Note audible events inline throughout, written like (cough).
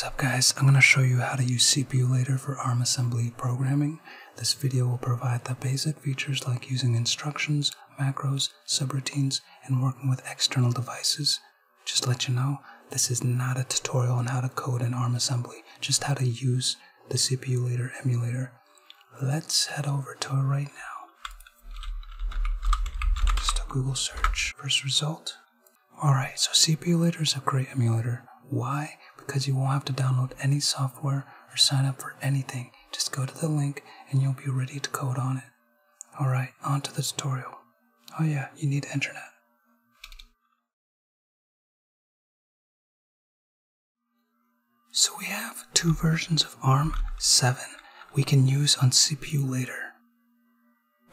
What's up guys, I'm going to show you how to use CPUlator for ARM assembly programming. This video will provide the basic features like using instructions, macros, subroutines, and working with external devices. Just let you know, this is not a tutorial on how to code in ARM assembly, just how to use the CPUlator emulator. Let's head over to it right now. Just a Google search. First result. Alright, so CPUlator is a great emulator. Why? Because you won't have to download any software or sign up for anything. Just go to the link and you'll be ready to code on it. Alright, on to the tutorial. Oh yeah, you need internet. So we have two versions of ARM 7 we can use on CPUlator.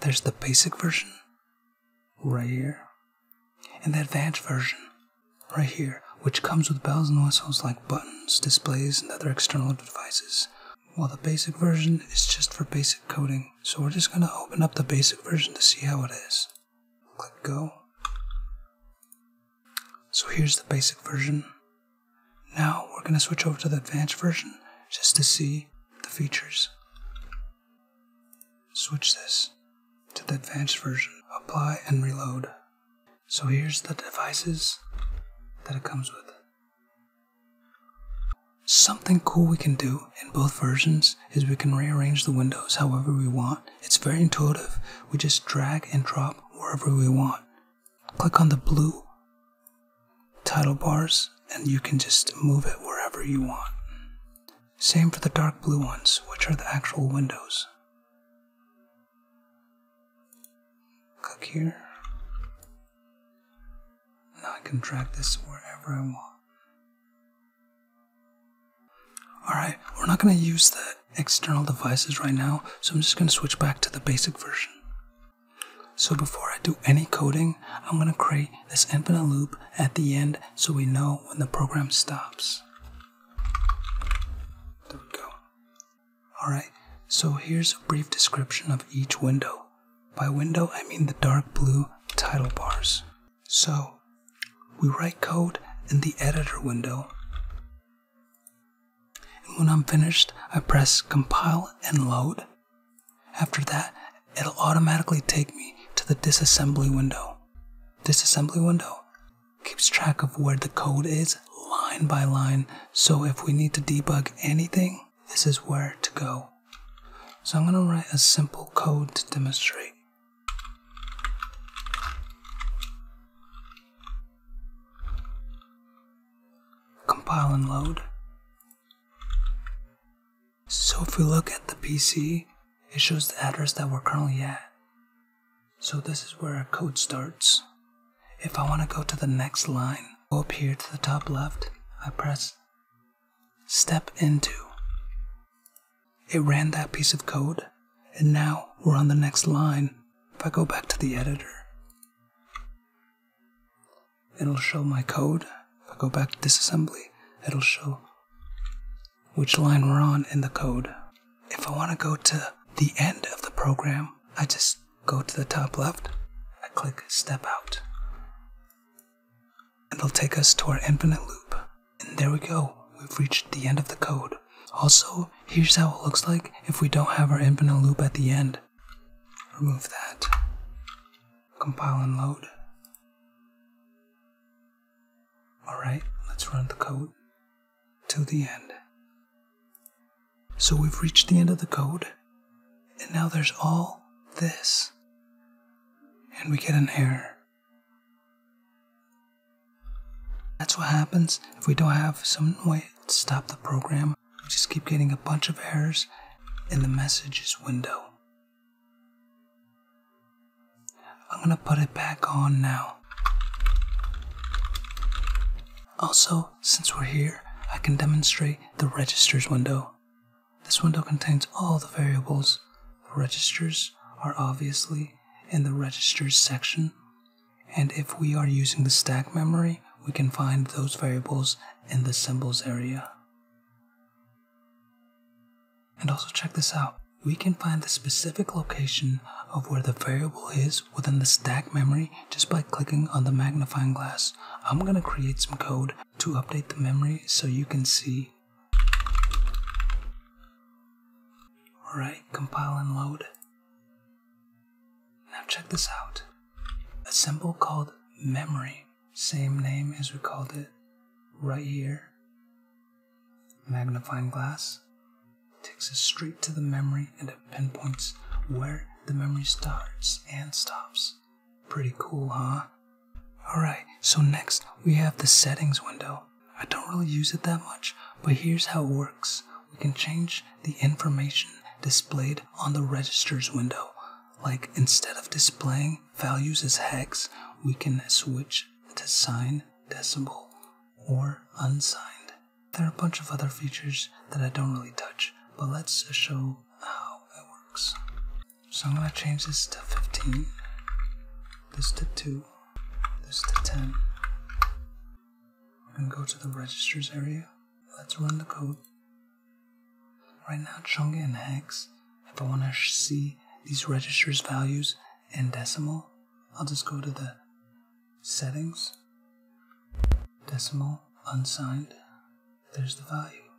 There's the basic version, right here, and the advanced version, right here, which comes with bells and whistles like buttons, displays, and other external devices. While the basic version is just for basic coding, so we're just gonna open up the basic version to see how it is. Click go. So here's the basic version. Now we're gonna switch over to the advanced version just to see the features. Switch this to the advanced version, apply and reload. So here's the devices that it comes with. Something cool we can do in both versions is we can rearrange the windows however we want. It's very intuitive. We just drag and drop wherever we want. Click on the blue title bars and you can just move it wherever you want. Same for the dark blue ones, which are the actual windows. Click here. Can drag this wherever I want. Alright, we're not going to use the external devices right now, so I'm just going to switch back to the basic version. So before I do any coding, I'm going to create this infinite loop at the end so we know when the program stops. There we go. Alright, so here's a brief description of each window. By window, I mean the dark blue title bars. So, we write code in the editor window. And when I'm finished, I press compile and load. After that, it'll automatically take me to the disassembly window. Disassembly window keeps track of where the code is line by line, so if we need to debug anything, this is where to go. So I'm going to write a simple code to demonstrate. Compile and load. So if we look at the PC, it shows the address that we're currently at. So this is where our code starts. If I want to go to the next line, go up here to the top left, I press step into. It ran that piece of code, and now we're on the next line. If I go back to the editor, it'll show my code. If I go back to disassembly, it'll show which line we're on in the code. If I want to go to the end of the program, I just go to the top left, I click step out. It'll take us to our infinite loop. And there we go, we've reached the end of the code. Also, here's how it looks like if we don't have our infinite loop at the end. Remove that. Compile and load. Alright, let's run the code to the end. So we've reached the end of the code, and now there's all this. And we get an error. That's what happens if we don't have some way to stop the program. We just keep getting a bunch of errors in the messages window. I'm gonna put it back on now. Also, since we're here, I can demonstrate the registers window. This window contains all the variables. The registers are obviously in the registers section, and if we are using the stack memory, we can find those variables in the symbols area. And also check this out. We can find the specific location of where the variable is within the stack memory just by clicking on the magnifying glass. I'm going to create some code to update the memory so you can see. Alright, compile and load. Now check this out. A symbol called memory, same name as we called it right here. Magnifying glass takes us straight to the memory and it pinpoints where the memory starts and stops. Pretty cool, huh? Alright, so next we have the settings window. I don't really use it that much, but here's how it works. We can change the information displayed on the registers window. Like instead of displaying values as hex, we can switch to sign, decimal, or unsigned. There are a bunch of other features that I don't really touch, but let's show how it works. So I'm going to change this to 15, this to 2, this to 10. I'm go to the registers area. Let's run the code. Right now, Chunga and Hex, if I want to see these registers values in decimal, I'll just go to the settings, decimal, unsigned. There's the value.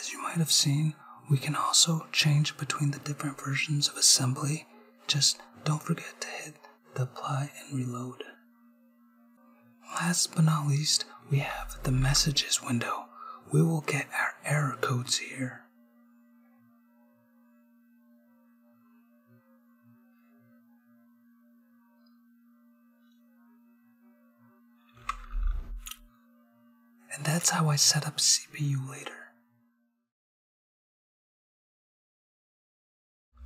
As you might have seen, we can also change between the different versions of assembly. Just don't forget to hit the apply and reload. Last but not least, we have the messages window. We will get our error codes here. And that's how I set up CPUlator.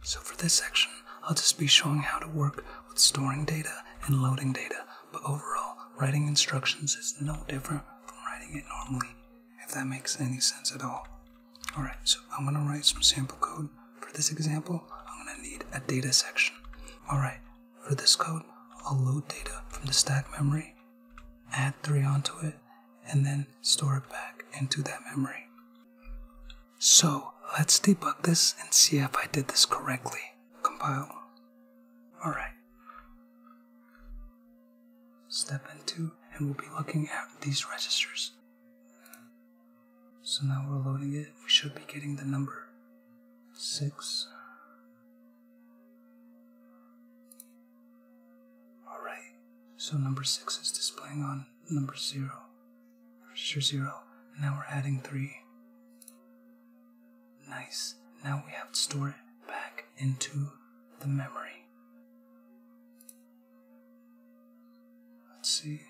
So for this section, I'll just be showing how to work with storing data and loading data, but overall, writing instructions is no different from writing it normally, if that makes any sense at all. Alright, so I'm gonna write some sample code. For this example, I'm gonna need a data section. Alright, for this code, I'll load data from the stack memory, add 3 onto it, and then store it back into that memory. So let's debug this and see if I did this correctly. Compile. Alright. Step into, and we'll be looking at these registers. So now we're loading it. We should be getting the number 6. Alright, so number 6 is displaying on number 0 register 0. Now we're adding 3. Nice. Now we have to store it back into the memory. See.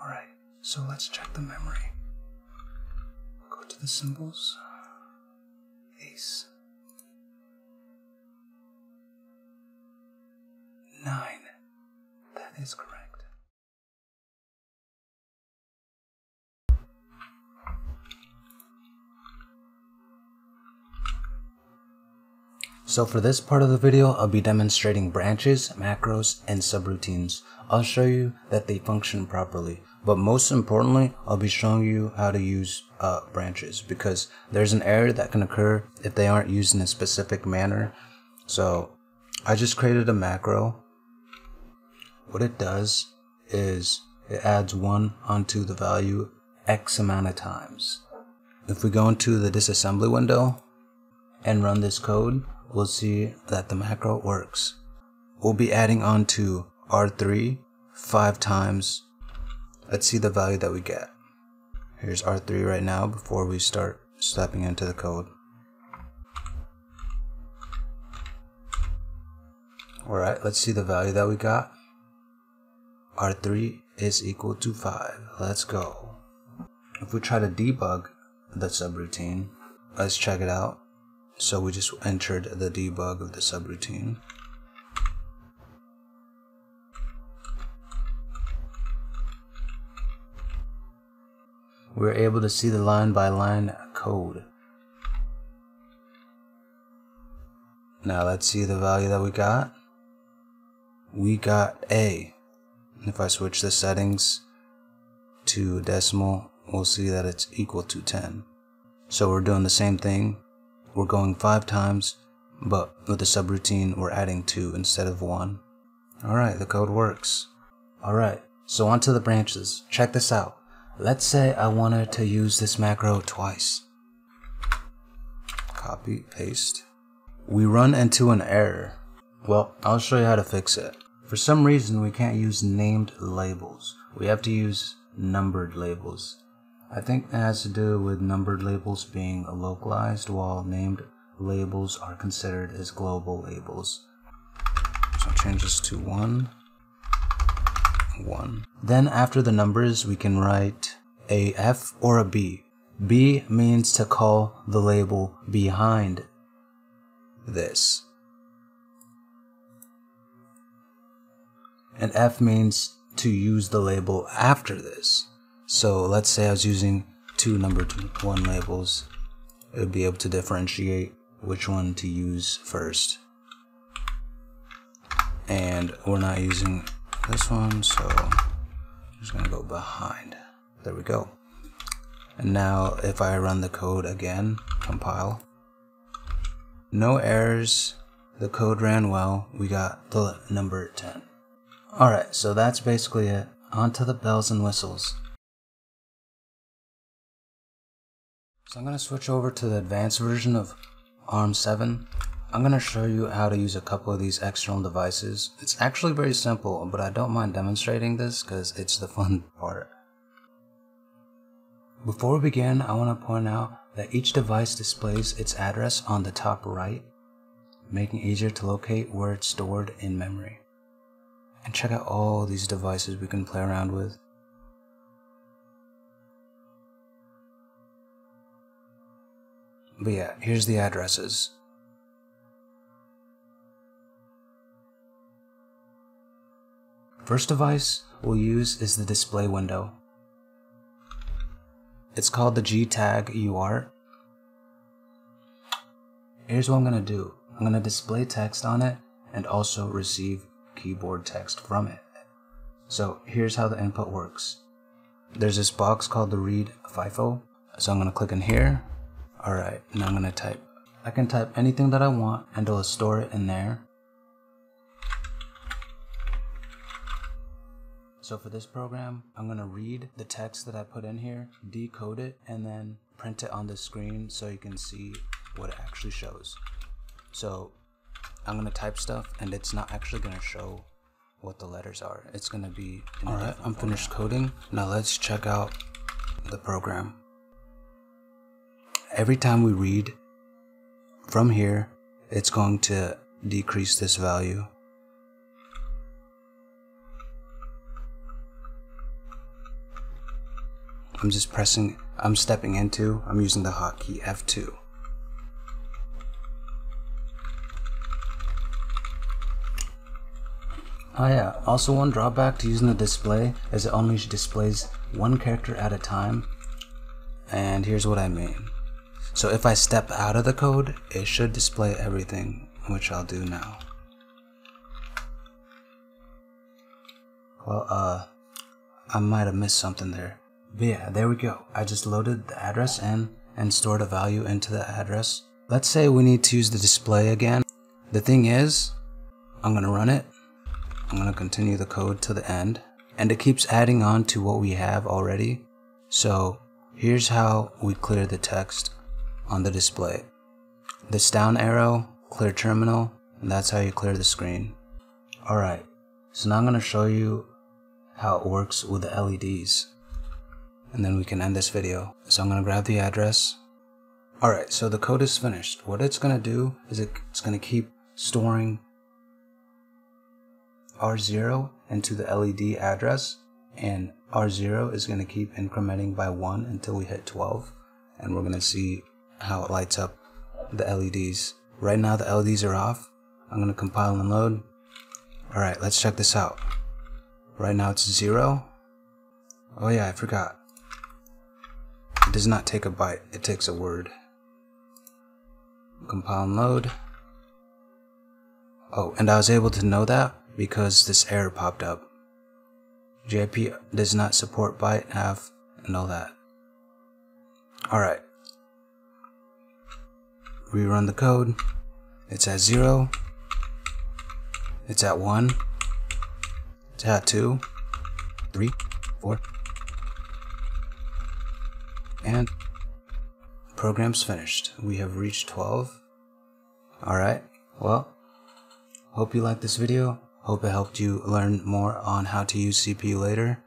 Alright, so let's check the memory. Go to the symbols. Ace. 9. That is correct. So for this part of the video, I'll be demonstrating branches, macros, and subroutines. I'll show you that they function properly. But most importantly, I'll be showing you how to use uh, branches because there's an error that can occur if they aren't used in a specific manner. So I just created a macro. What it does is it adds 1 onto the value X amount of times. If we go into the disassembly window and run this code, we'll see that the macro works. We'll be adding on to R3 five times. Let's see the value that we get. Here's R3 right now before we start stepping into the code. Alright, let's see the value that we got. R3 is equal to 5. Let's go. If we try to debug the subroutine, let's check it out. So we just entered the debug of the subroutine. We're able to see the line by line code. Now let's see the value that we got. We got A. If I switch the settings to decimal, we'll see that it's equal to 10. So we're doing the same thing we're going five times, but with the subroutine, we're adding two instead of one. Alright, the code works. Alright, so on to the branches. Check this out. Let's say I wanted to use this macro twice. Copy, paste. We run into an error. Well, I'll show you how to fix it. For some reason, we can't use named labels. We have to use numbered labels. I think that has to do with numbered labels being localized while named labels are considered as global labels. So I'll change this to 1, 1. Then after the numbers, we can write a F or a B. B means to call the label behind this. And F means to use the label after this. So let's say I was using two number one labels. It would be able to differentiate which one to use first. And we're not using this one, so I'm just gonna go behind. There we go. And now if I run the code again, compile, no errors, the code ran well, we got the number 10. Alright, so that's basically it. On to the bells and whistles. So I'm going to switch over to the advanced version of ARM7. I'm going to show you how to use a couple of these external devices. It's actually very simple, but I don't mind demonstrating this because it's the (laughs) fun part. Before we begin, I want to point out that each device displays its address on the top right, making it easier to locate where it's stored in memory. And check out all these devices we can play around with. But yeah, here's the addresses. First device we'll use is the display window. It's called the JTAG UART. Here's what I'm going to do. I'm going to display text on it and also receive keyboard text from it. So here's how the input works. There's this box called the read FIFO. So I'm going to click in here. Alright, now I'm going to type. I can type anything that I want and it'll store it in there. So for this program, I'm going to read the text that I put in here, decode it, and then print it on the screen so you can see what it actually shows. So I'm going to type stuff and it's not actually going to show what the letters are. It's going to be Alright, I'm finished coding. Now let's check out the program. Every time we read from here, it's going to decrease this value. I'm just pressing, I'm stepping into, I'm using the hotkey F2. Oh yeah, also one drawback to using the display is it only displays one character at a time. And here's what I mean. So if I step out of the code, it should display everything, which I'll do now. Well, uh, I might have missed something there. But yeah, there we go. I just loaded the address in and stored a value into the address. Let's say we need to use the display again. The thing is, I'm gonna run it. I'm gonna continue the code to the end and it keeps adding on to what we have already. So here's how we clear the text on the display. This down arrow, clear terminal, and that's how you clear the screen. Alright, so now I'm gonna show you how it works with the LEDs and then we can end this video. So I'm gonna grab the address. Alright, so the code is finished. What it's gonna do is it's gonna keep storing R0 into the LED address and R0 is gonna keep incrementing by one until we hit 12 and we're gonna see how it lights up the LEDs. Right now the LEDs are off. I'm gonna compile and load. Alright, let's check this out. Right now it's zero. Oh yeah, I forgot. It does not take a byte, it takes a word. Compile and load. Oh, and I was able to know that because this error popped up. JP does not support byte, half, and all that. Alright. Rerun the code. It's at 0. It's at 1. It's at 2. 3. 4. And program's finished. We have reached 12. Alright, well, hope you liked this video. Hope it helped you learn more on how to use CPUlator.